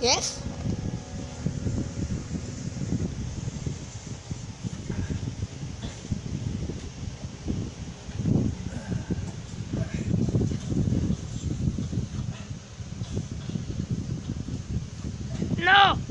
Yes? No!